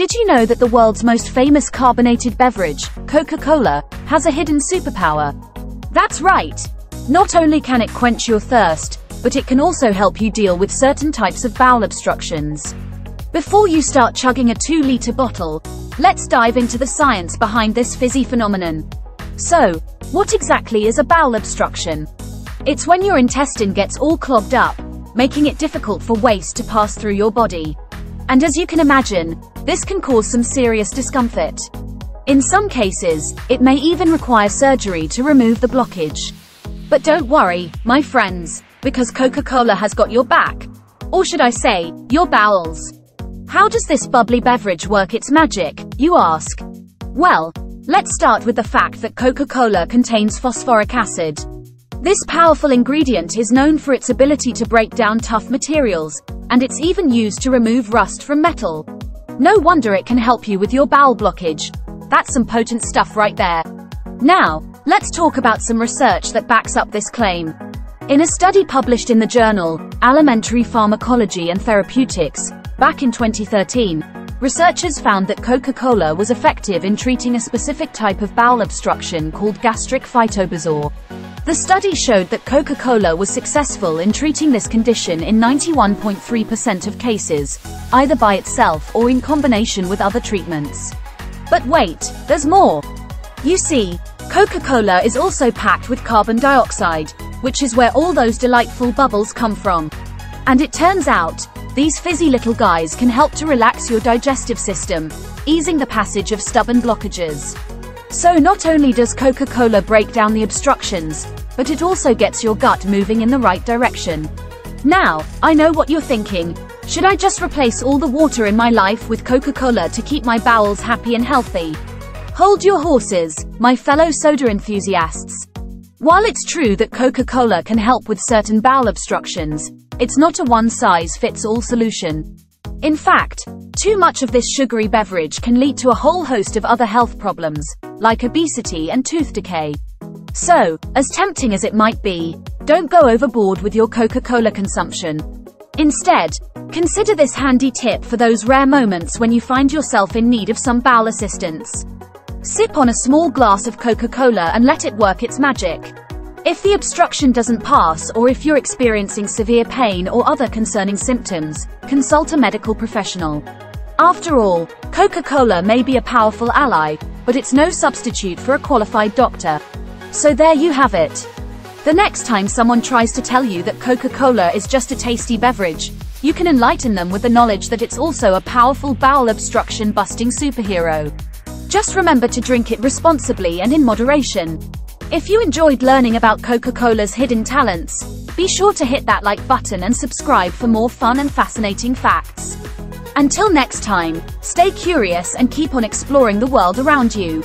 Did you know that the world's most famous carbonated beverage, Coca-Cola, has a hidden superpower? That's right. Not only can it quench your thirst, but it can also help you deal with certain types of bowel obstructions. Before you start chugging a 2-liter bottle, let's dive into the science behind this fizzy phenomenon. So, what exactly is a bowel obstruction? It's when your intestine gets all clogged up, making it difficult for waste to pass through your body. And as you can imagine, this can cause some serious discomfort. In some cases, it may even require surgery to remove the blockage. But don't worry, my friends, because Coca-Cola has got your back. Or should I say, your bowels. How does this bubbly beverage work its magic, you ask? Well, let's start with the fact that Coca-Cola contains phosphoric acid. This powerful ingredient is known for its ability to break down tough materials, and it's even used to remove rust from metal. No wonder it can help you with your bowel blockage. That's some potent stuff right there. Now, let's talk about some research that backs up this claim. In a study published in the journal, Alimentary Pharmacology and Therapeutics, back in 2013, researchers found that Coca-Cola was effective in treating a specific type of bowel obstruction called gastric phytobezoar. The study showed that Coca-Cola was successful in treating this condition in 91.3% of cases, either by itself or in combination with other treatments. But wait, there's more. You see, Coca-Cola is also packed with carbon dioxide, which is where all those delightful bubbles come from. And it turns out, these fizzy little guys can help to relax your digestive system, easing the passage of stubborn blockages. So not only does Coca-Cola break down the obstructions, but it also gets your gut moving in the right direction. Now, I know what you're thinking. Should I just replace all the water in my life with Coca-Cola to keep my bowels happy and healthy? Hold your horses, my fellow soda enthusiasts. While it's true that Coca-Cola can help with certain bowel obstructions, it's not a one-size-fits-all solution. In fact, too much of this sugary beverage can lead to a whole host of other health problems, like obesity and tooth decay. So, as tempting as it might be, don't go overboard with your Coca-Cola consumption. Instead, consider this handy tip for those rare moments when you find yourself in need of some bowel assistance. Sip on a small glass of Coca-Cola and let it work its magic. If the obstruction doesn't pass or if you're experiencing severe pain or other concerning symptoms, consult a medical professional. After all, Coca-Cola may be a powerful ally, but it's no substitute for a qualified doctor. So there you have it. The next time someone tries to tell you that Coca-Cola is just a tasty beverage, you can enlighten them with the knowledge that it's also a powerful bowel obstruction busting superhero. Just remember to drink it responsibly and in moderation. If you enjoyed learning about Coca-Cola's hidden talents, be sure to hit that like button and subscribe for more fun and fascinating facts. Until next time, stay curious and keep on exploring the world around you.